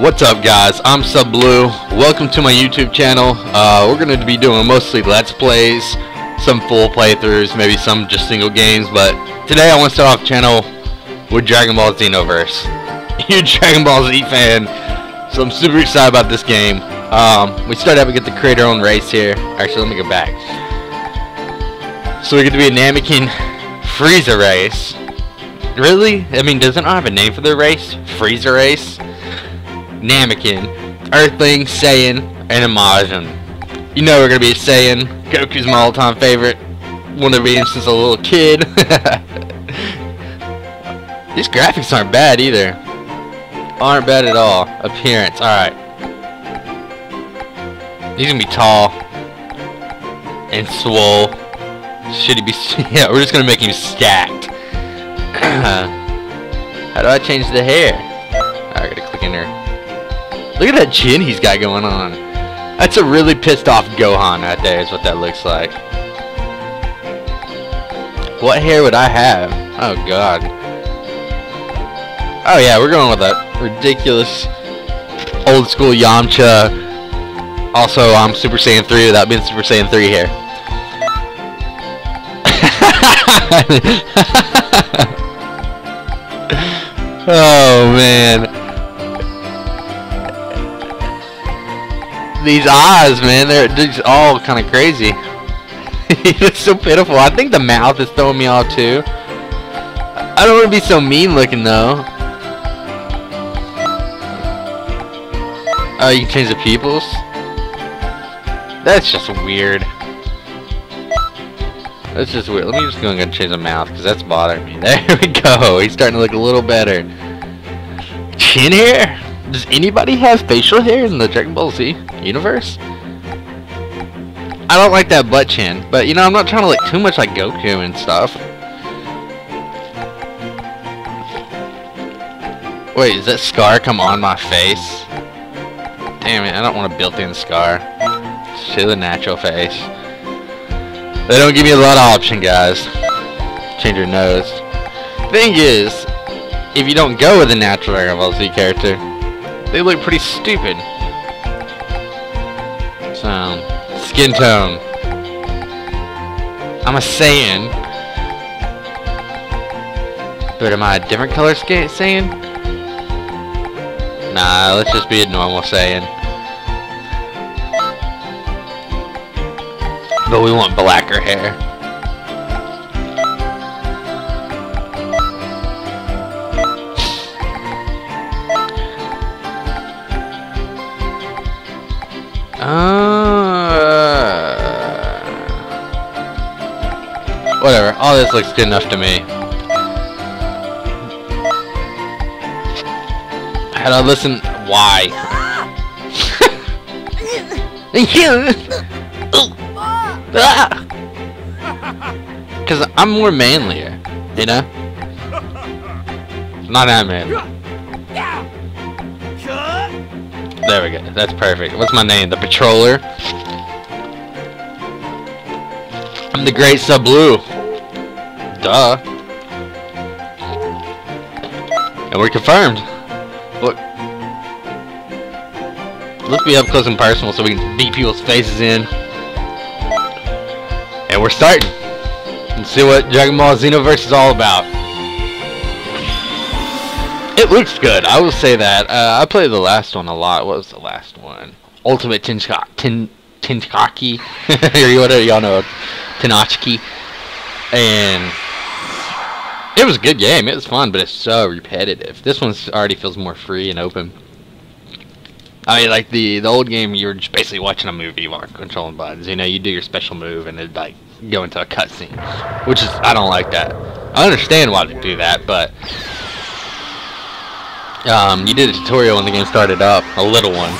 What's up guys, I'm SubBlue. Welcome to my YouTube channel. Uh, we're going to be doing mostly Let's Plays, some full playthroughs, maybe some just single games, but today I want to start off channel with Dragon Ball Xenoverse. Huge Dragon Ball Z fan, so I'm super excited about this game. Um, we started out, we get the creator own race here. Actually, let me go back. So we get to be a Namekian Frieza race. Really? I mean, doesn't have a name for the race? Frieza race? Namekian, Earthling, Saiyan, and Imajin. You know we're gonna be Saiyan. Goku's my all-time favorite. Wanted to be him since a little kid. These graphics aren't bad either. Aren't bad at all. Appearance, alright. He's gonna be tall. And swole. Should he be... Yeah, we're just gonna make him stacked. How do I change the hair? I gotta click in there. Look at that chin he's got going on. That's a really pissed off Gohan right there is what that looks like. What hair would I have? Oh god. Oh yeah, we're going with that ridiculous old school Yamcha. Also, I'm Super Saiyan 3 without being Super Saiyan 3 here. oh man. These eyes, man, they're just all kind of crazy. it's so pitiful. I think the mouth is throwing me off too. I don't want to be so mean looking though. Oh, you can change the pupils? That's just weird. That's just weird. Let me just go and change the mouth because that's bothering me. There we go. He's starting to look a little better. Chin hair? Does anybody have facial hair in the Dragon Ball Z universe? I don't like that butt chin, but you know, I'm not trying to look too much like Goku and stuff. Wait, is that scar come on my face? Damn it, I don't want a built-in scar. Show the natural face. They don't give me a lot of option, guys. Change your nose. Thing is, if you don't go with a natural Dragon Ball Z character, they look pretty stupid. So, skin tone. I'm a Saiyan. But am I a different color Saiyan? Nah, let's just be a normal Saiyan. But we want blacker hair. Whatever. All this looks good enough to me. Had I listen, why? Because I'm more manlier, you know? Not that manly. There we go. That's perfect. What's my name? The Patroller? I'm the Great SubBlue. Duh. And we're confirmed. Look. Let's be up close and personal so we can beat people's faces in. And we're starting. And see what Dragon Ball Xenoverse is all about. It looks good, I will say that. Uh, I played the last one a lot. What was the last one? Ultimate Tinchka Tin Tinchaki. or whatever y'all know. Tenachiki. And it was a good game. It was fun, but it's so repetitive. This one already feels more free and open. I mean, like the the old game, you were just basically watching a movie while controlling buttons. You know, you do your special move and it'd like go into a cutscene, which is I don't like that. I understand why they do that, but um, you did a tutorial when the game started up, a little one,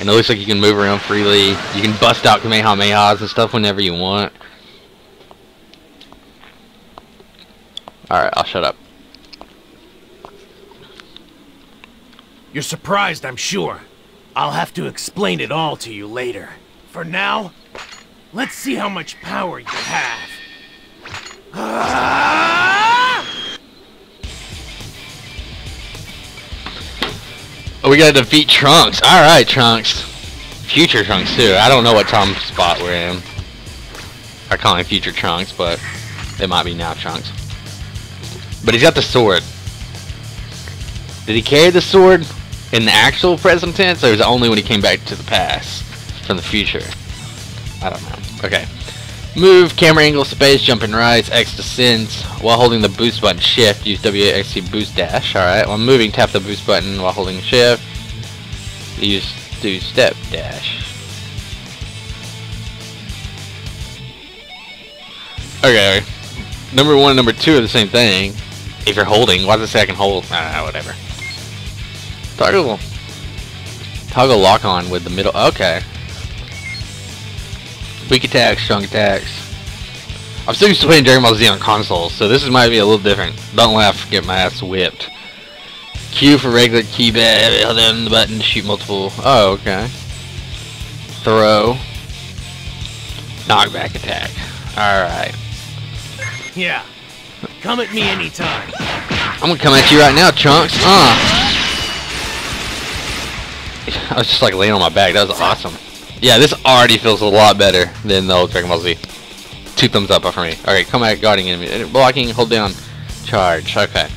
and it looks like you can move around freely. You can bust out Kamehamehas and stuff whenever you want. Alright, I'll shut up. You're surprised, I'm sure. I'll have to explain it all to you later. For now, let's see how much power you have. Oh, we gotta defeat Trunks. Alright, Trunks. Future Trunks, too. I don't know what time spot we're in. I call him Future Trunks, but it might be now Trunks. But he's got the sword. Did he carry the sword in the actual present tense, or was it only when he came back to the past from the future? I don't know. Okay. Move, camera angle, space, jump and rise, X descends. While holding the boost button, shift, use WXC boost dash. Alright, while moving, tap the boost button while holding shift. Use do step dash. Okay, number one and number two are the same thing. If you're holding, why does it say I can hold? Ah, whatever. Toggle, toggle lock on with the middle. Okay. Weak attacks, strong attacks. I'm still used to playing Dragon Ball Z on consoles, so this might be a little different. Don't laugh, get my ass whipped. Q for regular keypad, hold down the button to shoot multiple. Oh, okay. Throw. Knockback attack. Alright. Yeah. Come at me anytime. I'm gonna come at you right now, Chunks. Uh. I was just like laying on my back. That was awesome. Yeah, this already feels a lot better than the old Dragon Ball Z. Two thumbs up for me. Okay, come back, guarding enemy. Blocking, hold down, charge. Okay.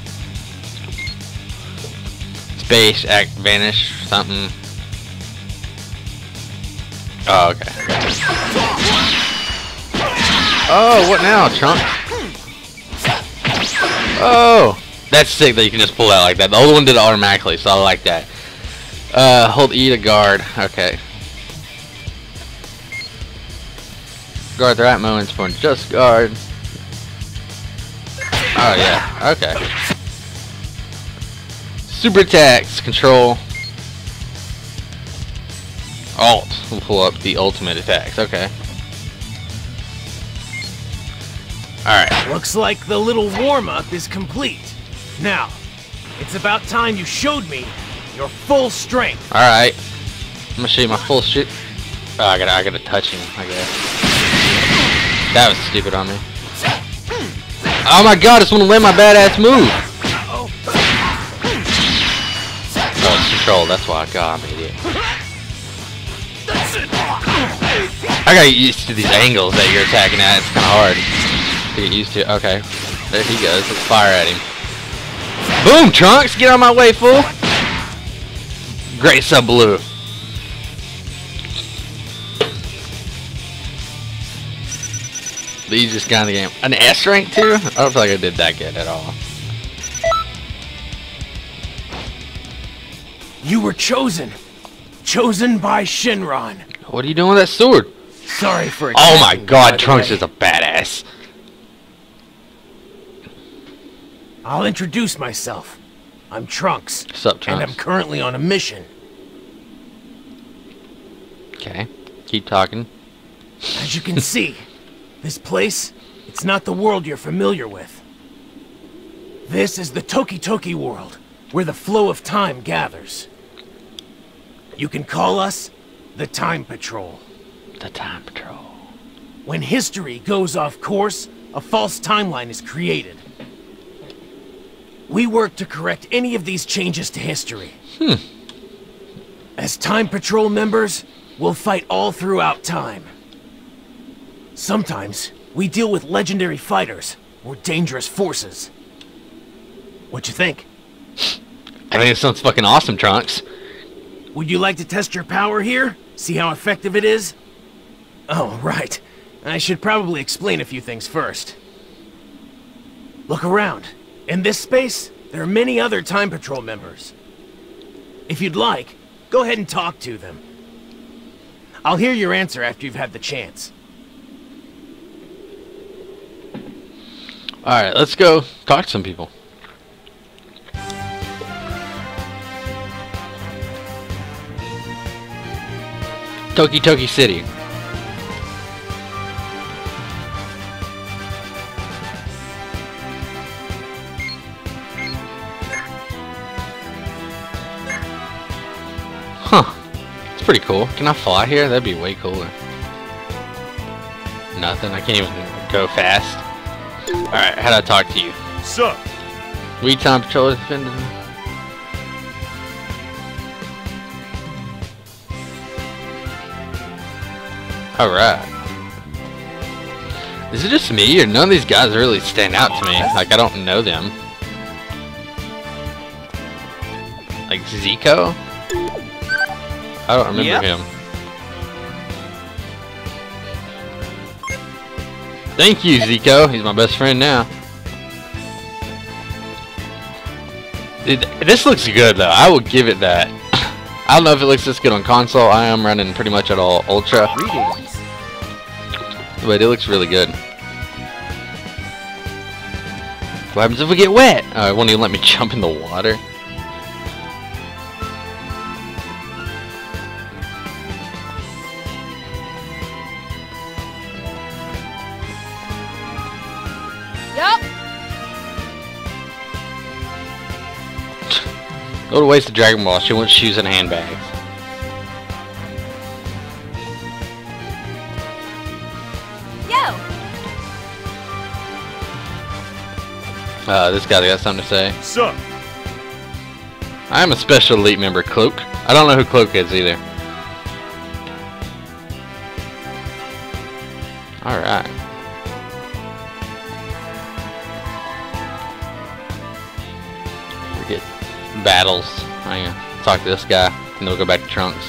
Space, act, vanish, something. Oh, okay. Oh, what now, Trunk? Oh! That's sick that you can just pull out like that. The old one did it automatically, so I like that. Uh, hold E to guard. Okay. Guard the right moments for just guard. Oh yeah, okay. Super attacks, control. Alt will pull up the ultimate attacks, okay. Looks like the little warm-up is complete. Now, it's about time you showed me your full strength. Alright. I'm gonna show you my full shit. Oh, I gotta, I gotta touch him, I guess. That was stupid on me. Oh my god, it's one of my badass move! Oh, it's control, that's why. God, I'm an idiot. I got used to these angles that you're attacking at. It's kind of hard get used to. Okay, there he goes. Let's fire at him. Boom, Trunks! Get on my way, fool! Great sub blue. The easiest guy in the game. An S rank too? I don't feel like I did that good at all. You were chosen. Chosen by Shenron. What are you doing with that sword? Sorry for Oh my god, Trunks is a badass. I'll introduce myself. I'm Trunks. What's up, Trunks? And I'm currently on a mission. Okay. Keep talking. As you can see, this place, it's not the world you're familiar with. This is the Toki Toki world, where the flow of time gathers. You can call us the Time Patrol. The Time Patrol. When history goes off course, a false timeline is created. We work to correct any of these changes to history. Hmm. As Time Patrol members, we'll fight all throughout time. Sometimes, we deal with legendary fighters or dangerous forces. What you think? I think it sounds fucking awesome, Trunks. Would you like to test your power here? See how effective it is? Oh, right. I should probably explain a few things first. Look around. In this space, there are many other Time Patrol members. If you'd like, go ahead and talk to them. I'll hear your answer after you've had the chance. Alright, let's go talk to some people. Toki Toki City. pretty cool. Can I fly here? That'd be way cooler. Nothing. I can't even go fast. Alright, how'd I talk to you? Sup? We time patrol is finished. Alright. Is it just me or none of these guys really stand out to me? Like I don't know them. Like Zico? I don't remember Yep. him. Thank you, Zico. He's my best friend now. This looks good, though. I will give it that. I don't know if it looks this good on console. I am running pretty much at all Ultra. But it looks really good. What happens if we get wet? Uh, it won't even let me jump in the water. What a waste of Dragon Ball. She wants shoes and handbags. Yo. Uh, this guy's got something to say. Sup? I am a special elite member, Cloak. I don't know who Cloak is either. Alright. Battles. I uh, talk to this guy, and then we'll go back to Trunks.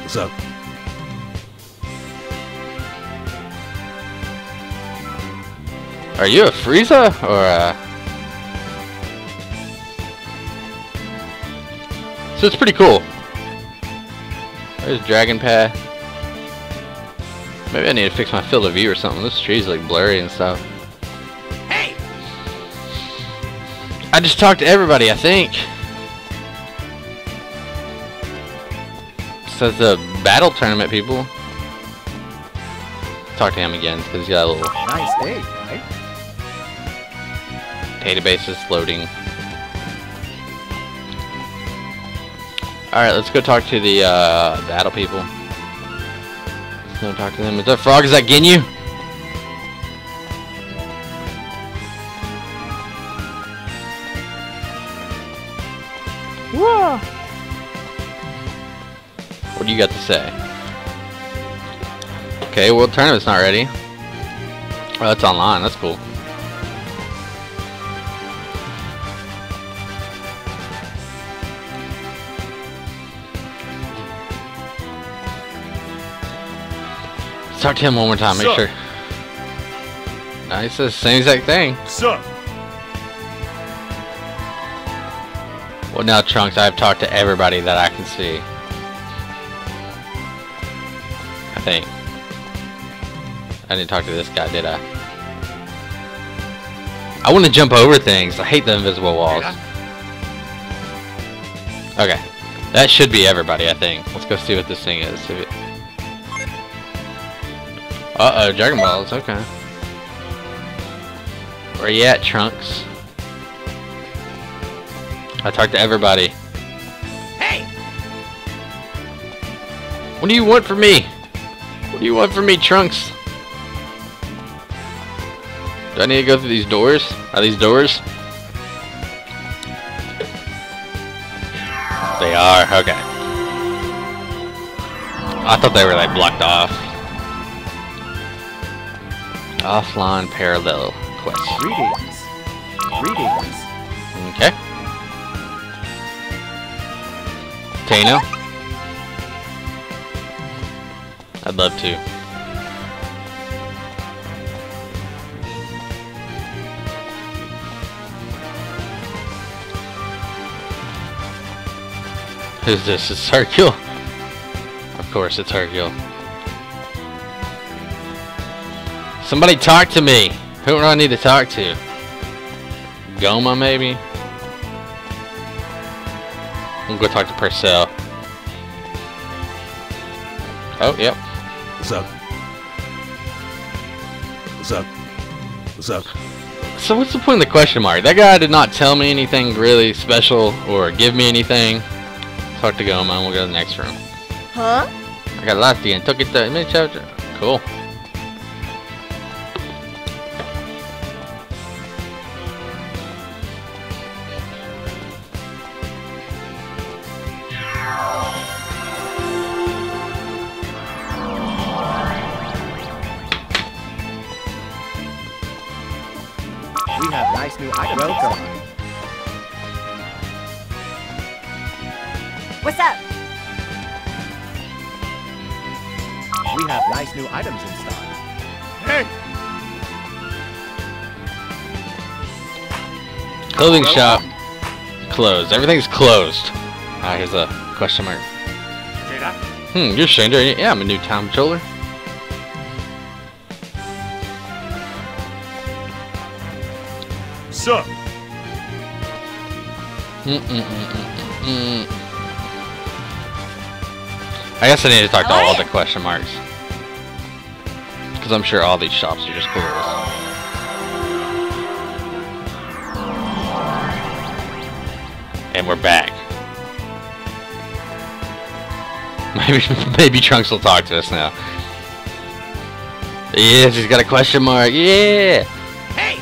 What's up? Are you a Frieza or a? So it's pretty cool. There's Dragon Path. Maybe I need to fix my field of view or something. This tree's like blurry and stuff. Hey! I just talked to everybody, I think. Says the battle tournament people. Talk to him again because he's got a little Nice day, right? database is loading. Alright, let's go talk to the uh, battle people. Let's go talk to them. Is that Frog? Is that Ginyu? You got to say? Okay, World Tournament's not ready. Oh, that's online. That's cool. Talk to him one more time, make Sup? sure. No, he says the same exact thing. Sup? Well, now, Trunks, I've talked to everybody that I can see. I think. I didn't talk to this guy, did I? I want to jump over things. I hate the invisible walls. Okay. That should be everybody, I think. Let's go see what this thing is. See if it... Uh-oh, Dragon Balls. Okay. Where you at, Trunks? I talked to everybody. Hey! What do you want from me? What do you want from me, Trunks? Do I need to go through these doors? Are these doors? They are, okay. I thought they were like blocked off. Offline parallel quest. Greetings. Greetings. Okay. Tano? I'd love to. Who's this? It's Hercule. Of course, it's Hercule. Somebody talk to me. Who do I need to talk to? Goma, maybe? We'll go talk to Purcell. Oh, yep. What's up? What's up? What's up? So what's the point of the question mark? That guy did not tell me anything really special or give me anything. Talk to Goma and we'll go to the next room. Huh? I got Lati and took it to mid chapter. Cool. Clothing shop closed. Everything's closed. Ah, here's a question mark. Hmm, you're a stranger. Yeah, I'm a new town patroller. Sup? Mm-mm-mm-mm-mm. I guess I need to talk to all the question marks. Because I'm sure all these shops are just closed. And we're back. Maybe maybe Trunks will talk to us now. Yes, he's got a question mark. Yeah. Hey!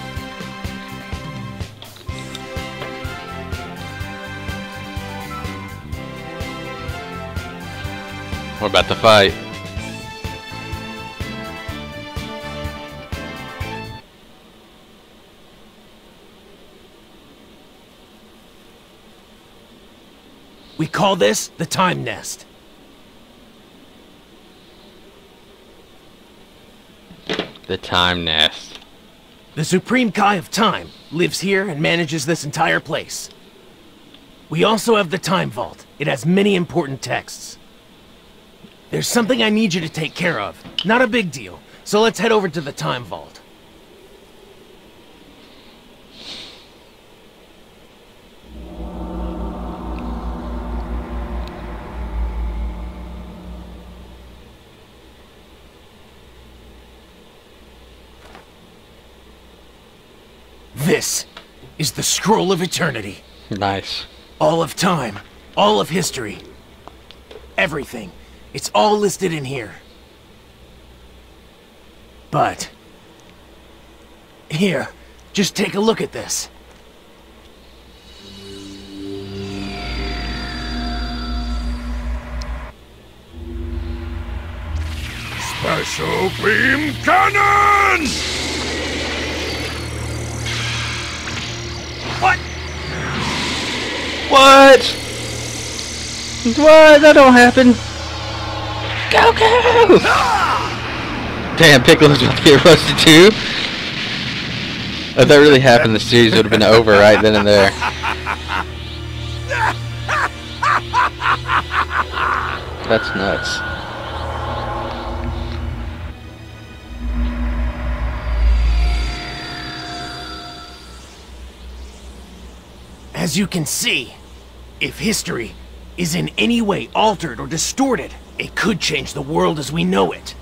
We're about to fight. Call this the Time Nest. The time nest. The Supreme Kai of Time lives here and manages this entire place. We also have the Time Vault. It has many important texts. There's something I need you to take care of. Not a big deal. So let's head over to the Time Vault. This is the Scroll of Eternity. Nice. All of time. All of history. Everything. It's all listed in here. But... Here, just take a look at this. Special beam cannon! What? What? That don't happen. Go, go! Damn, Piccolo's about to get roasted too. If that really happened, the series would have been over right then and there. That's nuts. As you can see, if history is in any way altered or distorted, it could change the world as we know it.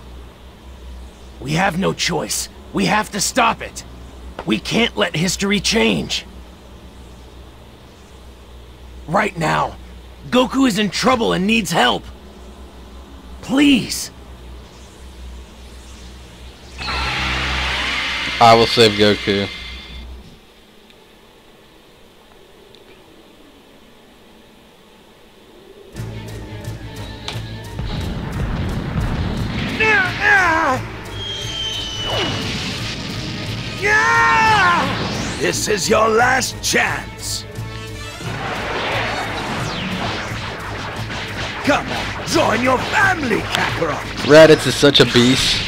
We have no choice. We have to stop it. We can't let history change. Right now, Goku is in trouble and needs help. Please. I will save Goku. This is your last chance. Come on, join your family, Kakarot. Raditz is such a beast.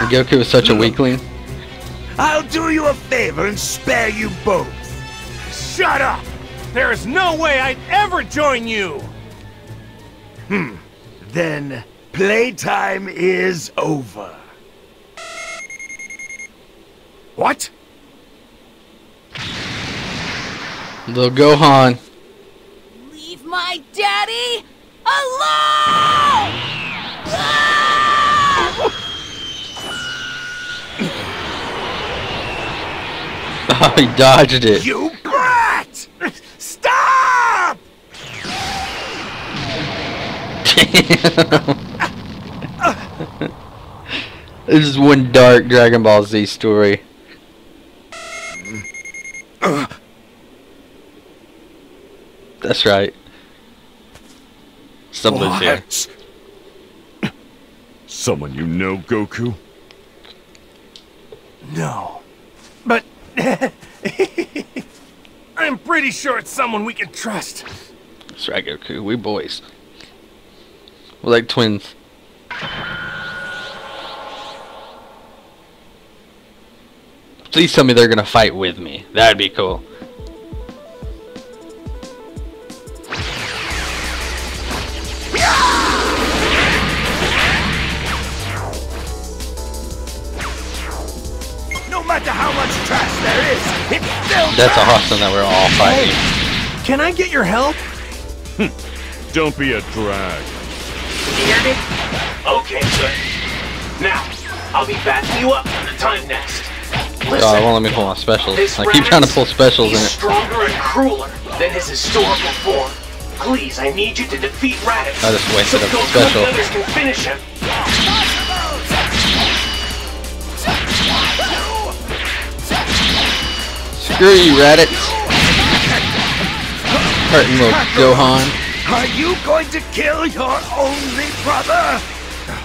And Goku is such a weakling. I'll do you a favor and spare you both. Shut up! There is no way I'd ever join you! Hmm. Then playtime is over. What? The Gohan. Leave my daddy alone! Oh, he dodged it. You brat! Stop! This is one dark Dragon Ball Z story. That's right. Somebody's here. Someone you know, Goku? No. But... I'm pretty sure it's someone we can trust. That's right, Goku. We boys. We're like twins. Please tell me they're gonna fight with me. That'd be cool. No matter how much trash there is, it's still That's trash. awesome that we're all fighting. Can I get your help? Hmm. Don't be a drag. Hear me? Okay, good. Now, I'll be backing you up when the time next. Listen, Oh, it won't let me pull my specials. I keep trying to pull specials in it. stronger and crueler than his historical form. Please, I need you to defeat Raditz. I just wasted so a special. others can finish him. Screw you, Raditz. Hurting little Gohan. Are you going to kill your only brother?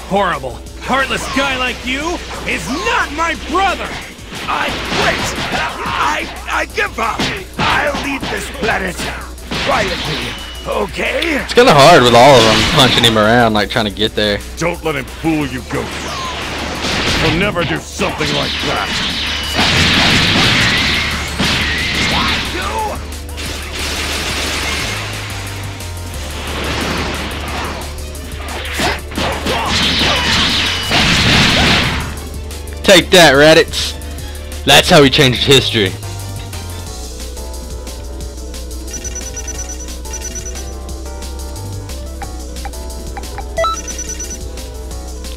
Horrible. Heartless guy like you is not my brother! I quit. I I give up. I'll leave this planet quietly. Okay? It's kind of hard with all of them punching him around, like trying to get there. Don't let him fool you, Goku. He'll never do something like that. Take that, Raditz. That's how he changed history.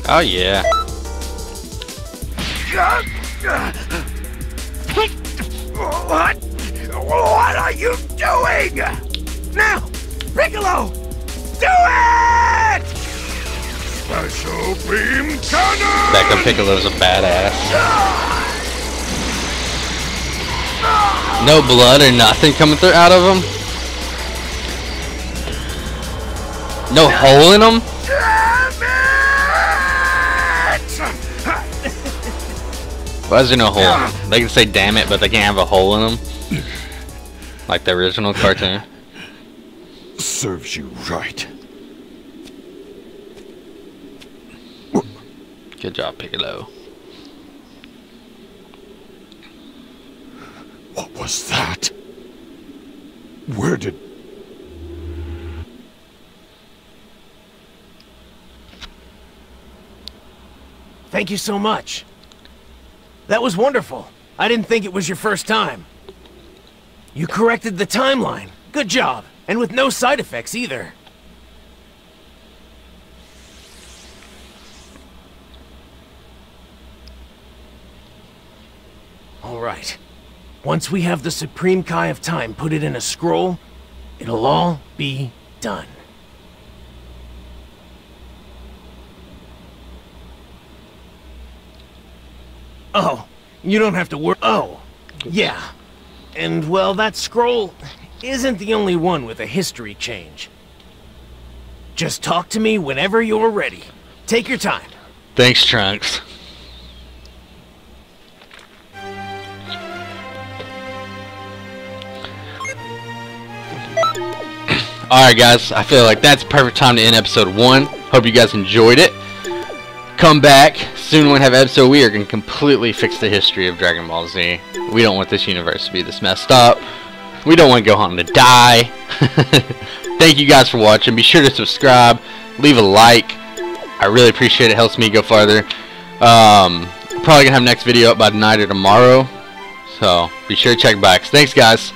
Oh yeah. What? What are you doing? Now, Piccolo, do it! Special beam cannon! Beckham Piccolo's a badass. No blood or nothing coming through out of them. No hole in them. Why is there no hole? They can say "damn it," but they can't have a hole in them. Like the original cartoon. Serves you right. Good job, Piccolo. What was that? Where did... Thank you so much. That was wonderful. I didn't think it was your first time. You corrected the timeline. Good job. And with no side effects either. All right. Once we have the Supreme Kai of Time put it in a scroll, it'll all be done. Oh, you don't have to worry. Oh, yeah. And well, that scroll isn't the only one with a history change. Just talk to me whenever you're ready. Take your time. Thanks, Trunks. Alright guys, I feel like that's perfect time to end episode 1. Hope you guys enjoyed it. Come back. Soon when we have episode we are going to completely fix the history of Dragon Ball Z. We don't want this universe to be this messed up. We don't want Gohan to die. Thank you guys for watching. Be sure to subscribe. Leave a like. I really appreciate it. Helps me go farther. Um, probably going to have next video up by tonight or tomorrow. So be sure to check back. Thanks guys.